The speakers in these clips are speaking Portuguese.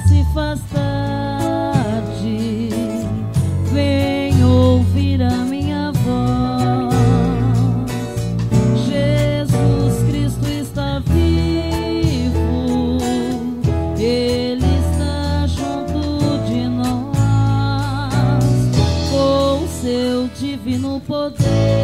se faz tarde. Vem ouvir a minha voz. Jesus Cristo está vivo, Ele está junto de nós, com seu divino poder.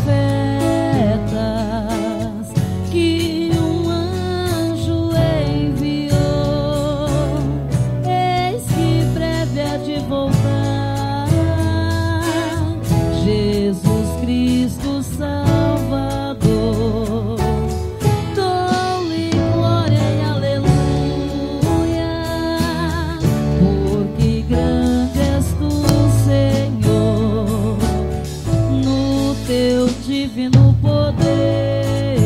Profetas, que um anjo enviou, eis que breve há de voltar, divino poder.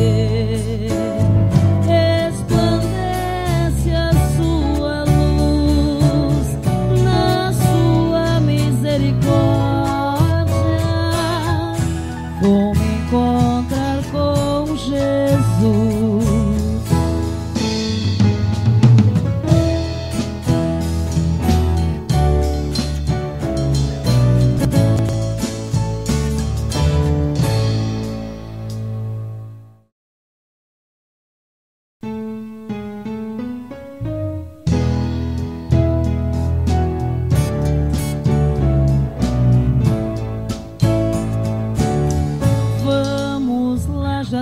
Resplandece a sua luz na sua misericórdia. Vou me encontrar com Jesus.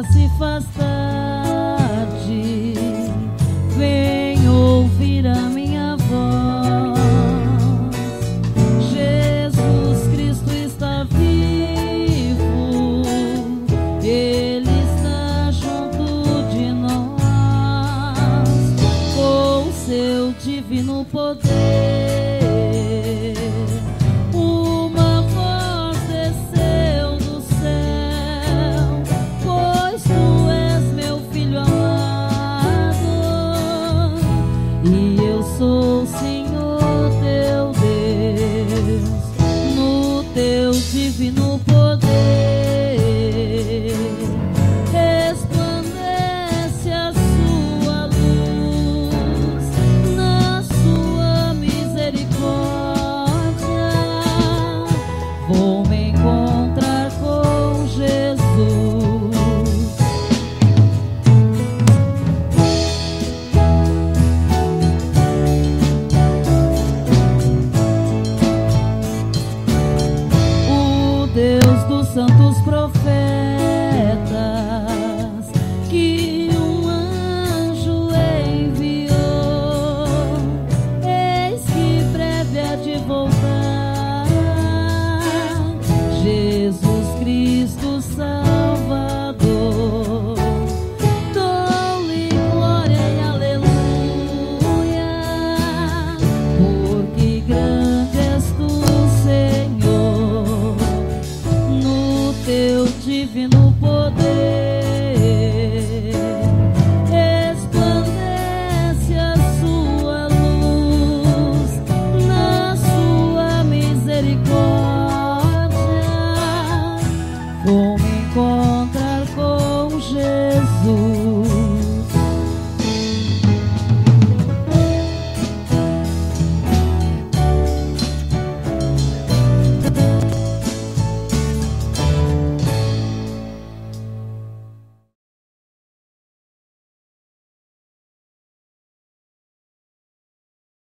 Se faz tarde. Vem ouvir a minha voz. Jesus Cristo está vivo. Ele está junto de nós. Com seu divino poder. no poder. santos pro. poder.